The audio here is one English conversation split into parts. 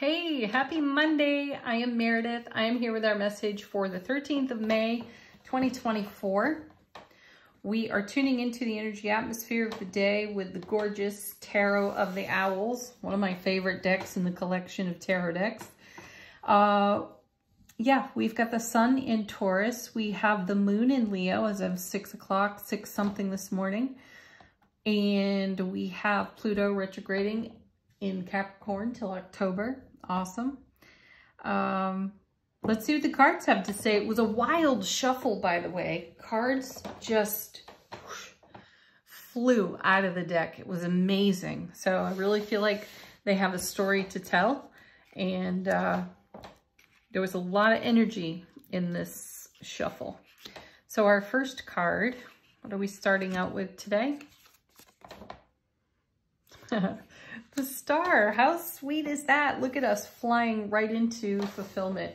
Hey, happy Monday. I am Meredith. I am here with our message for the 13th of May, 2024. We are tuning into the energy atmosphere of the day with the gorgeous Tarot of the Owls, one of my favorite decks in the collection of tarot decks. Uh, yeah, we've got the sun in Taurus. We have the moon in Leo as of 6 o'clock, 6 something this morning. And we have Pluto retrograding in Capricorn till October. Awesome. Um, let's see what the cards have to say. It was a wild shuffle, by the way. Cards just whoosh, flew out of the deck. It was amazing. So I really feel like they have a story to tell. And uh, there was a lot of energy in this shuffle. So our first card, what are we starting out with today? The star, how sweet is that? Look at us flying right into fulfillment,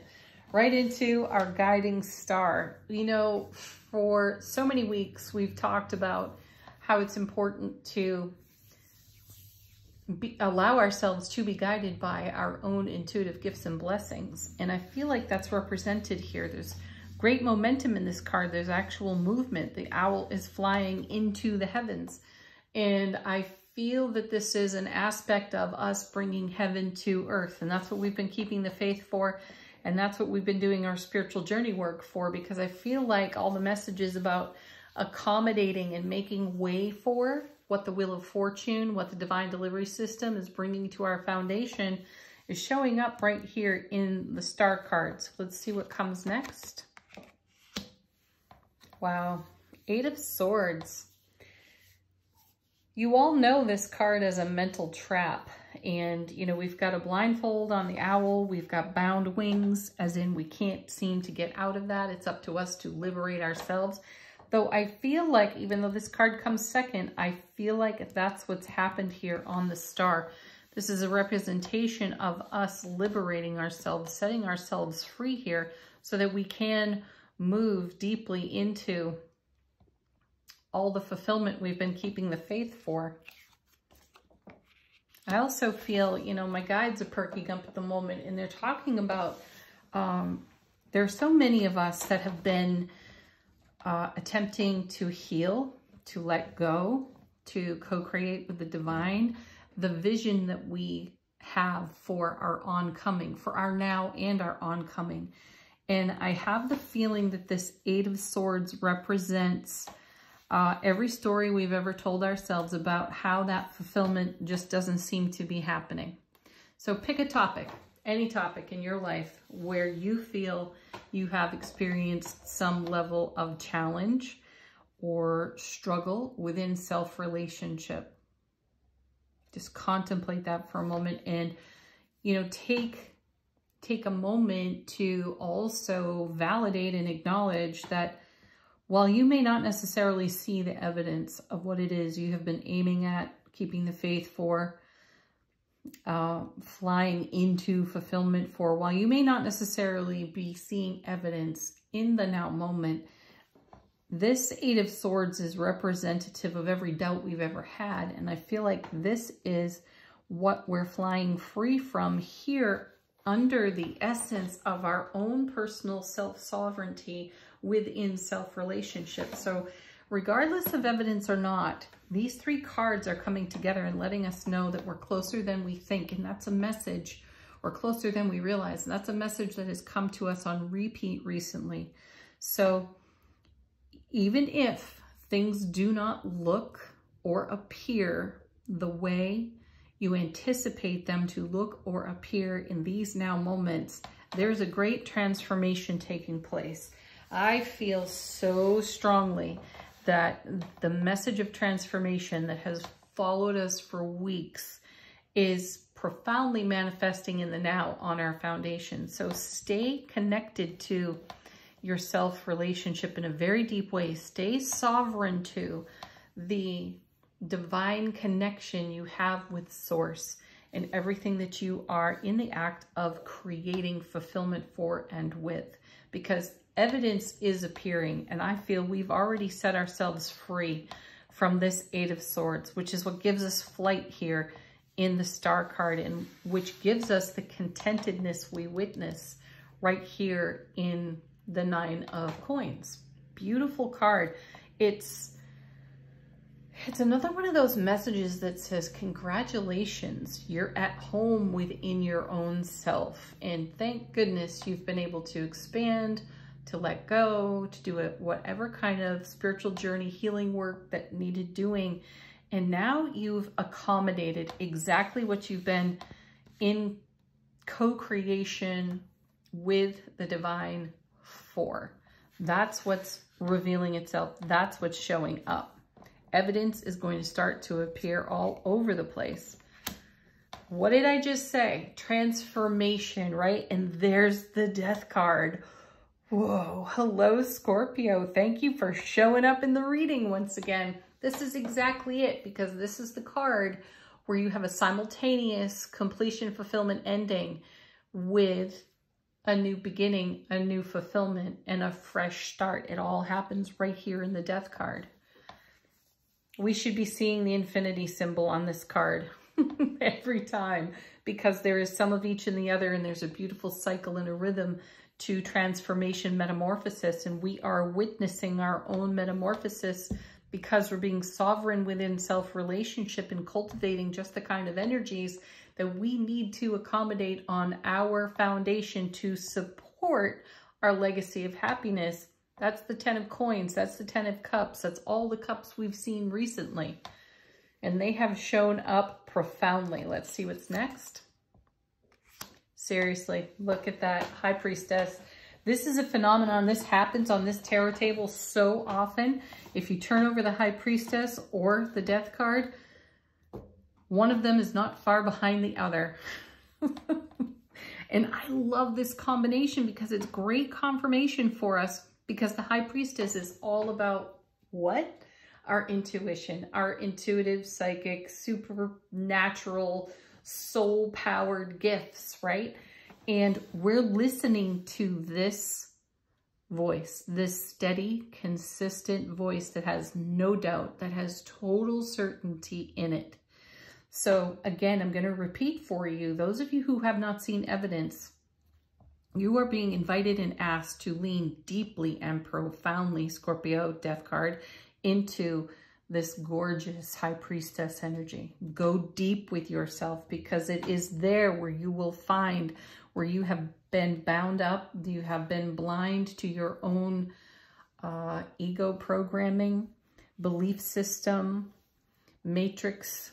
right into our guiding star. You know, for so many weeks, we've talked about how it's important to be, allow ourselves to be guided by our own intuitive gifts and blessings. And I feel like that's represented here. There's great momentum in this card. There's actual movement. The owl is flying into the heavens. And I feel that this is an aspect of us bringing heaven to earth. And that's what we've been keeping the faith for. And that's what we've been doing our spiritual journey work for, because I feel like all the messages about accommodating and making way for what the Wheel of Fortune, what the Divine Delivery System is bringing to our foundation is showing up right here in the star cards. Let's see what comes next. Wow. Eight of Swords. You all know this card as a mental trap. And, you know, we've got a blindfold on the owl. We've got bound wings, as in we can't seem to get out of that. It's up to us to liberate ourselves. Though I feel like, even though this card comes second, I feel like that's what's happened here on the star. This is a representation of us liberating ourselves, setting ourselves free here so that we can move deeply into all the fulfillment we've been keeping the faith for. I also feel, you know, my guides are perky gump at the moment and they're talking about, um, there are so many of us that have been uh, attempting to heal, to let go, to co-create with the divine, the vision that we have for our oncoming, for our now and our oncoming. And I have the feeling that this Eight of Swords represents uh, every story we've ever told ourselves about how that fulfillment just doesn't seem to be happening. So pick a topic, any topic in your life where you feel you have experienced some level of challenge or struggle within self-relationship. Just contemplate that for a moment and, you know, take take a moment to also validate and acknowledge that while you may not necessarily see the evidence of what it is you have been aiming at, keeping the faith for, uh, flying into fulfillment for, while you may not necessarily be seeing evidence in the now moment, this Eight of Swords is representative of every doubt we've ever had. And I feel like this is what we're flying free from here under the essence of our own personal self-sovereignty within self-relationship. So regardless of evidence or not, these three cards are coming together and letting us know that we're closer than we think. And that's a message, or closer than we realize. And that's a message that has come to us on repeat recently. So even if things do not look or appear the way you anticipate them to look or appear in these now moments, there's a great transformation taking place. I feel so strongly that the message of transformation that has followed us for weeks is profoundly manifesting in the now on our foundation. So stay connected to your self relationship in a very deep way. Stay sovereign to the divine connection you have with source and everything that you are in the act of creating fulfillment for and with because evidence is appearing and I feel we've already set ourselves free from this Eight of Swords, which is what gives us flight here in the star card and which gives us the contentedness we witness right here in the nine of coins. Beautiful card. It's it's another one of those messages that says, congratulations, you're at home within your own self. And thank goodness you've been able to expand, to let go, to do it, whatever kind of spiritual journey, healing work that needed doing. And now you've accommodated exactly what you've been in co-creation with the divine for. That's what's revealing itself. That's what's showing up evidence is going to start to appear all over the place. What did I just say? Transformation, right? And there's the death card. Whoa, hello Scorpio. Thank you for showing up in the reading once again. This is exactly it because this is the card where you have a simultaneous completion, fulfillment, ending with a new beginning, a new fulfillment, and a fresh start. It all happens right here in the death card we should be seeing the infinity symbol on this card every time because there is some of each in the other and there's a beautiful cycle and a rhythm to transformation metamorphosis and we are witnessing our own metamorphosis because we're being sovereign within self-relationship and cultivating just the kind of energies that we need to accommodate on our foundation to support our legacy of happiness that's the 10 of coins. That's the 10 of cups. That's all the cups we've seen recently. And they have shown up profoundly. Let's see what's next. Seriously, look at that High Priestess. This is a phenomenon. This happens on this tarot table so often. If you turn over the High Priestess or the Death card, one of them is not far behind the other. and I love this combination because it's great confirmation for us because the high priestess is all about what? Our intuition, our intuitive, psychic, supernatural, soul-powered gifts, right? And we're listening to this voice, this steady, consistent voice that has no doubt, that has total certainty in it. So again, I'm going to repeat for you, those of you who have not seen evidence, you are being invited and asked to lean deeply and profoundly, Scorpio death card, into this gorgeous high priestess energy. Go deep with yourself because it is there where you will find where you have been bound up, you have been blind to your own uh, ego programming, belief system, matrix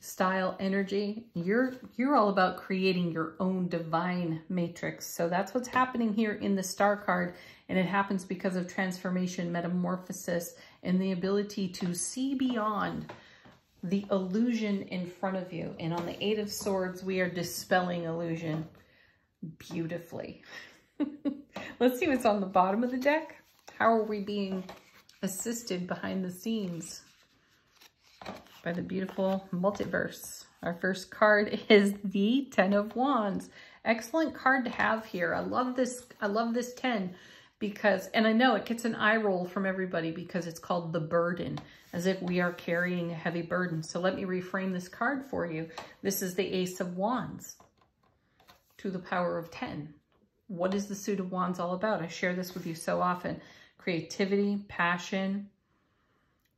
style energy. You're, you're all about creating your own divine matrix. So that's what's happening here in the star card. And it happens because of transformation, metamorphosis, and the ability to see beyond the illusion in front of you. And on the Eight of Swords, we are dispelling illusion beautifully. Let's see what's on the bottom of the deck. How are we being assisted behind the scenes? By the beautiful multiverse. Our first card is the Ten of Wands. Excellent card to have here. I love this. I love this 10 because, and I know it gets an eye roll from everybody because it's called the burden, as if we are carrying a heavy burden. So let me reframe this card for you. This is the Ace of Wands to the power of 10. What is the suit of wands all about? I share this with you so often. Creativity, passion,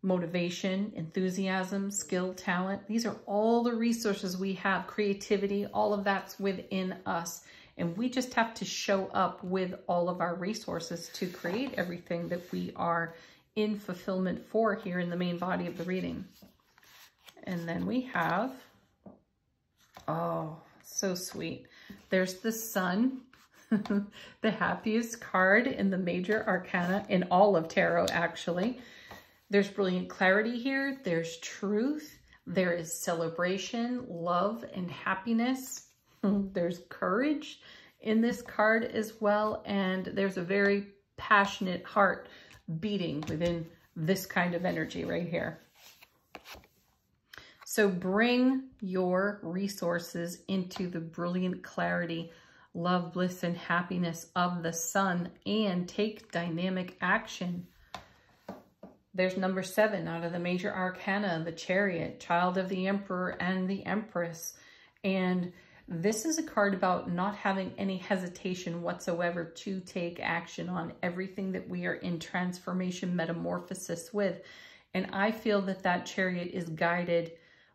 motivation, enthusiasm, skill, talent. These are all the resources we have, creativity, all of that's within us. And we just have to show up with all of our resources to create everything that we are in fulfillment for here in the main body of the reading. And then we have, oh, so sweet. There's the sun, the happiest card in the major arcana in all of tarot, actually. There's brilliant clarity here. There's truth. There is celebration, love, and happiness. there's courage in this card as well. And there's a very passionate heart beating within this kind of energy right here. So bring your resources into the brilliant clarity, love, bliss, and happiness of the sun and take dynamic action There's number seven out of the major arcana, the chariot, child of the emperor and the empress. And this is a card about not having any hesitation whatsoever to take action on everything that we are in transformation metamorphosis with. And I feel that that chariot is guided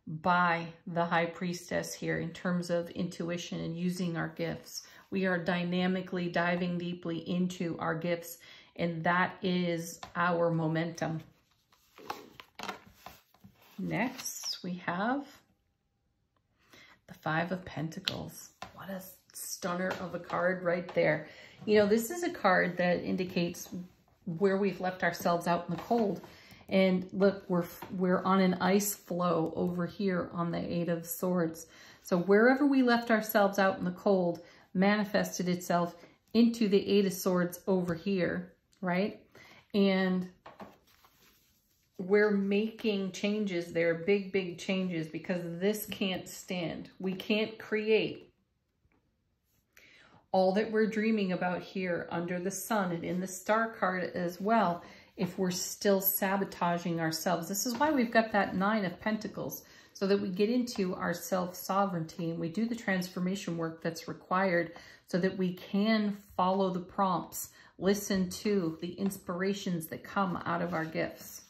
by the high priestess here in terms of intuition and using our gifts. We are dynamically diving deeply into our gifts, and that is our momentum. Next, we have the Five of Pentacles. What a stunner of a card right there. You know, this is a card that indicates where we've left ourselves out in the cold. And look, we're, we're on an ice floe over here on the Eight of Swords. So wherever we left ourselves out in the cold manifested itself into the Eight of Swords over here, right? And we're making changes there, big, big changes, because this can't stand. We can't create all that we're dreaming about here under the sun and in the star card as well if we're still sabotaging ourselves. This is why we've got that nine of pentacles so that we get into our self-sovereignty and we do the transformation work that's required so that we can follow the prompts, listen to the inspirations that come out of our gifts.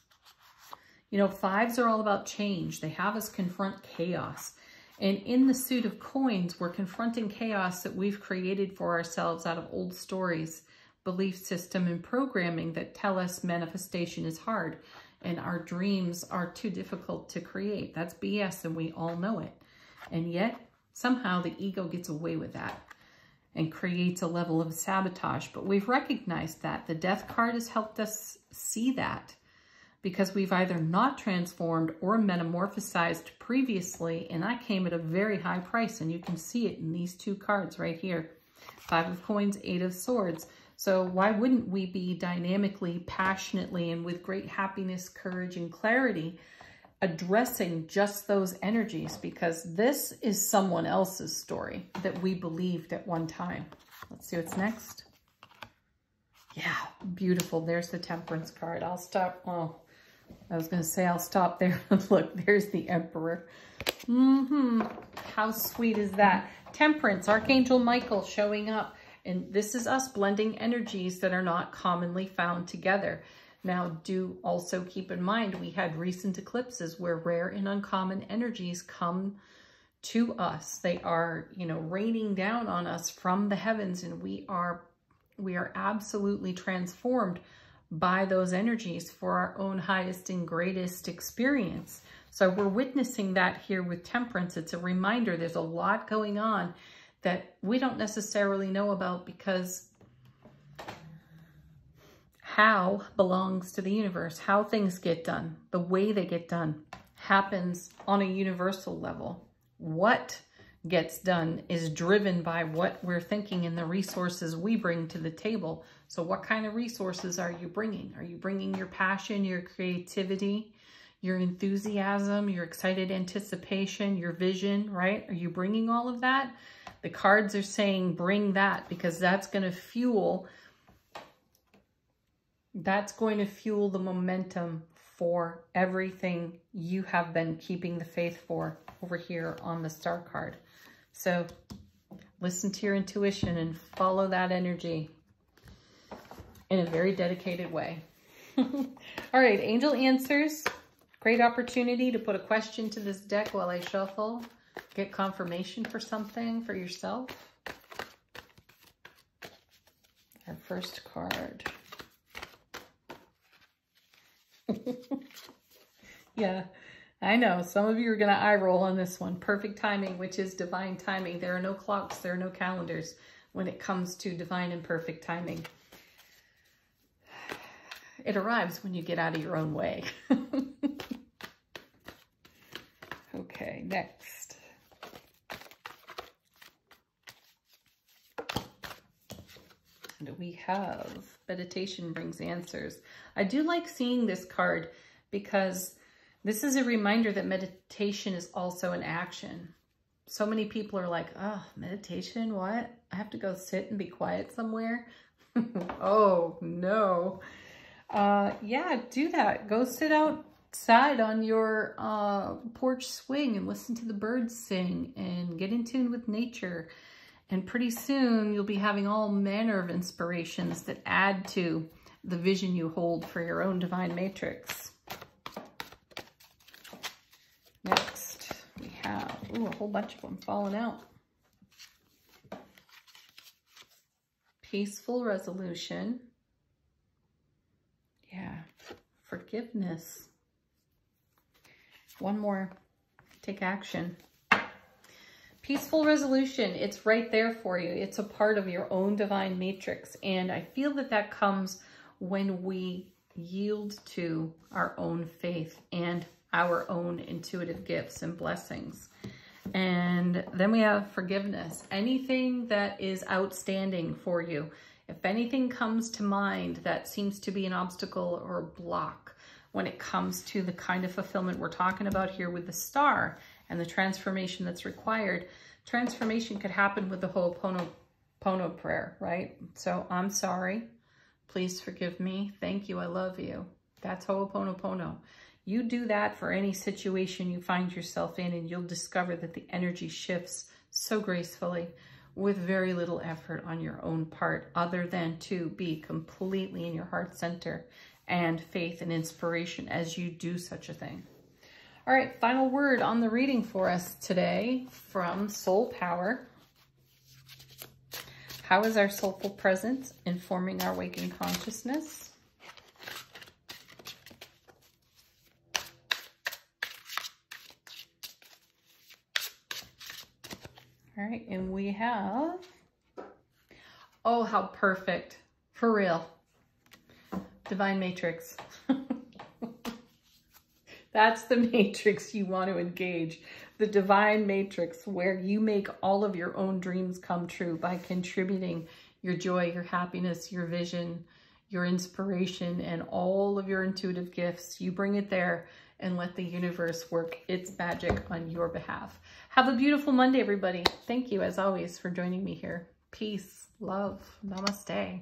You know, fives are all about change. They have us confront chaos. And in the suit of coins, we're confronting chaos that we've created for ourselves out of old stories, belief system, and programming that tell us manifestation is hard and our dreams are too difficult to create. That's BS and we all know it. And yet, somehow the ego gets away with that and creates a level of sabotage. But we've recognized that. The death card has helped us see that because we've either not transformed or metamorphosized previously, and that came at a very high price, and you can see it in these two cards right here. Five of coins, eight of swords. So why wouldn't we be dynamically, passionately, and with great happiness, courage, and clarity addressing just those energies? Because this is someone else's story that we believed at one time. Let's see what's next. Yeah, beautiful. There's the temperance card. I'll stop. Oh, I was going to say I'll stop there. Look, there's the Emperor. Mm-hmm. How sweet is that? Temperance, Archangel Michael showing up. And this is us blending energies that are not commonly found together. Now, do also keep in mind, we had recent eclipses where rare and uncommon energies come to us. They are, you know, raining down on us from the heavens and we are, we are absolutely transformed by those energies for our own highest and greatest experience. So we're witnessing that here with temperance. It's a reminder there's a lot going on that we don't necessarily know about because how belongs to the universe. How things get done, the way they get done happens on a universal level. What gets done is driven by what we're thinking and the resources we bring to the table. So what kind of resources are you bringing? Are you bringing your passion, your creativity, your enthusiasm, your excited anticipation, your vision, right? Are you bringing all of that? The cards are saying bring that because that's going to fuel that's going to fuel the momentum for everything you have been keeping the faith for over here on the star card. So listen to your intuition and follow that energy in a very dedicated way. All right, angel answers. Great opportunity to put a question to this deck while I shuffle. Get confirmation for something for yourself. Our first card. yeah, I know. Some of you are going to eye roll on this one. Perfect timing, which is divine timing. There are no clocks. There are no calendars when it comes to divine and perfect timing. It arrives when you get out of your own way. okay, next. And we have meditation brings answers. I do like seeing this card because this is a reminder that meditation is also an action. So many people are like, oh, meditation, what? I have to go sit and be quiet somewhere? oh, no. Uh, yeah, do that. Go sit outside on your uh, porch swing and listen to the birds sing and get in tune with nature. And pretty soon you'll be having all manner of inspirations that add to the vision you hold for your own divine matrix. Next, we have ooh, a whole bunch of them falling out. Peaceful resolution. Yeah, forgiveness. One more. Take action. Peaceful resolution, it's right there for you. It's a part of your own divine matrix. And I feel that that comes when we yield to our own faith and our own intuitive gifts and blessings. And then we have forgiveness. Anything that is outstanding for you, if anything comes to mind that seems to be an obstacle or block when it comes to the kind of fulfillment we're talking about here with the star and the transformation that's required, transformation could happen with the whole Ho'oponopono prayer, right? So I'm sorry. Please forgive me. Thank you. I love you. That's Ho'oponopono. You do that for any situation you find yourself in and you'll discover that the energy shifts so gracefully with very little effort on your own part other than to be completely in your heart center and faith and inspiration as you do such a thing. All right, final word on the reading for us today from Soul Power. How is our soulful presence informing our waking consciousness? All right, and we have, oh, how perfect, for real, Divine Matrix. That's the matrix you want to engage, the divine matrix where you make all of your own dreams come true by contributing your joy, your happiness, your vision, your inspiration, and all of your intuitive gifts. You bring it there and let the universe work its magic on your behalf. Have a beautiful Monday, everybody. Thank you, as always, for joining me here. Peace, love, namaste.